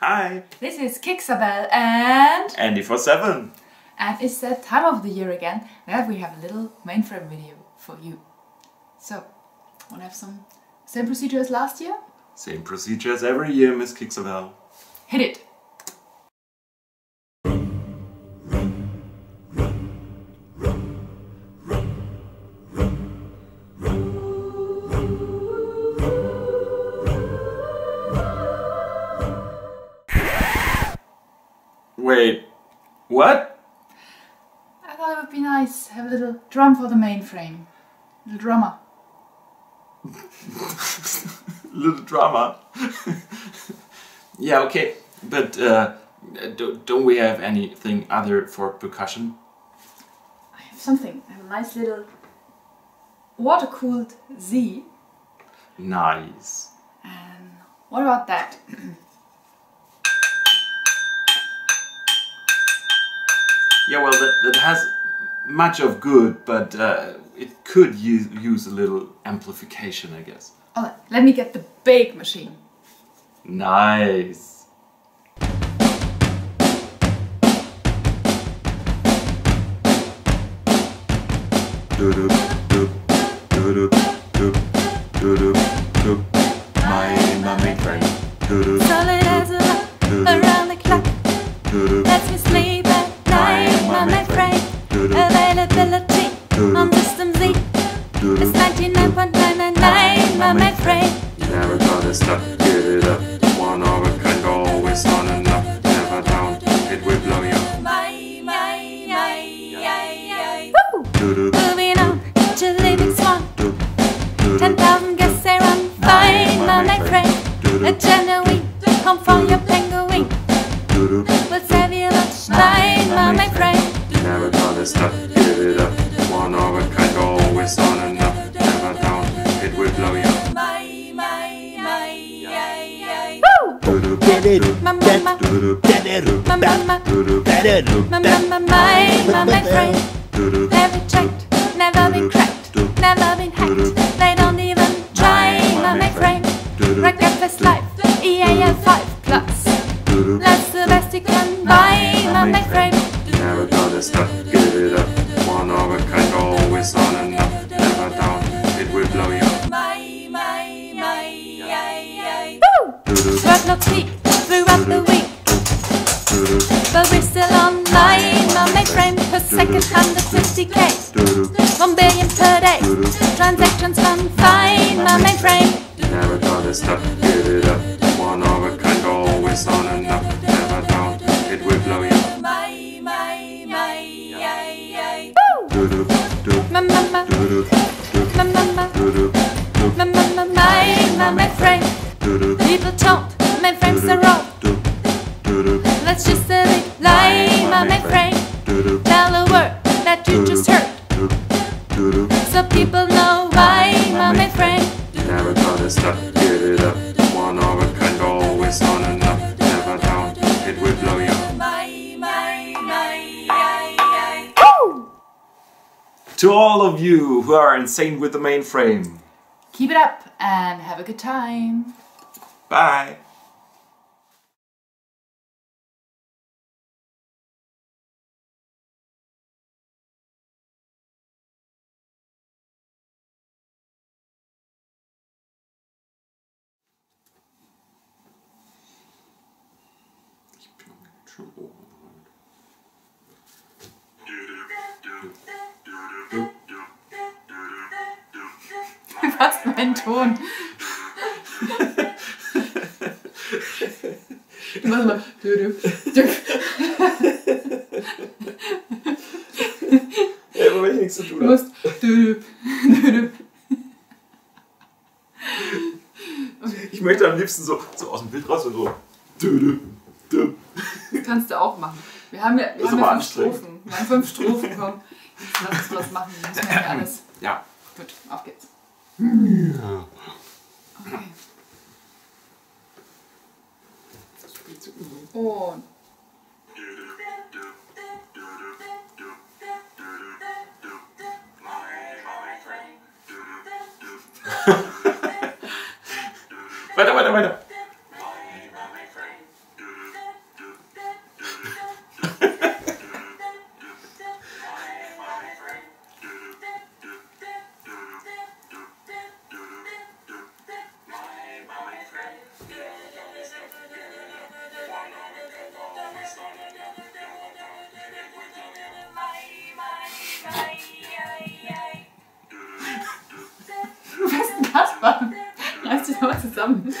Hi, This is Cicsabel and Andy4seven. and it's that time of the year again that we have a little mainframe video for you. So, wanna have some same procedure as last year? Same procedure as every year, Miss Cicsabel. Hit it! Wait, what? I thought it would be nice have a little drum for the mainframe. Little drummer. Little drama. yeah, okay, but uh, do, don't we have anything other for percussion? I have something. I have a nice little water cooled Z. Nice. And what about that? Yeah, well, that, that has much of good, but uh, it could use, use a little amplification, I guess. Oh, let me get the big machine. Nice. My, Gonna stop, it up. One of a kind, always on and up. Never down, it will blow you. My, my, my, Woo! Moving on Woo! My mama, my mama, my mama, my, my mainframe. Never checked, never been cracked, never been hacked. They don't even try my mainframe. Rack FS Life, EAL 5 plus. That's the best you can buy my mainframe. Never gonna stop, get it up. One of a kind, Not sleep throughout the week. But we're still online, my mainframe per second, 150k. 1 billion per day. Transactions run fine, my mainframe. Never gonna stop, get it up. One of a kind, always on and up. Never down, it will blow you. My, my, my, Woo! My mama, my Let's just a big lie, my mainframe. Tell the word that you just heard. So people know why my mainframe. Never gonna stop, get it up. One of a kind, always on and up. Never down, it will blow you. My, my, my, Woo! To all of you who are insane with the mainframe, Keep it up and have a good time. bye. Was mein Ton? Mach mal. Ja, womit ich nichts zu tun habe. Du musst. Ich möchte am liebsten so, so aus dem Bild raus und so. Dö, dö, dö. Das kannst du auch machen. Wir haben ja, wir ist haben ja fünf. Strophen. Wir haben fünf Strophen. Komm, jetzt lass uns was machen. Wir müssen ja alles. Ja. Gut, auf geht's. ja. Okay. Und. Nachbar. Reiß dich mal zusammen.